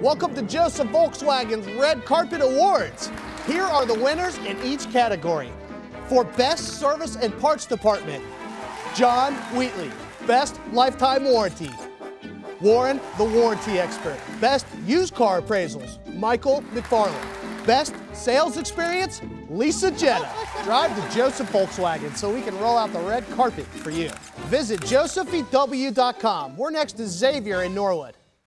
Welcome to Joseph Volkswagen's Red Carpet Awards. Here are the winners in each category. For Best Service and Parts Department, John Wheatley, Best Lifetime Warranty. Warren, the warranty expert. Best used car appraisals, Michael McFarland. Best sales experience, Lisa Jetta. Drive to Joseph Volkswagen so we can roll out the red carpet for you. Visit josephvw.com. We're next to Xavier in Norwood.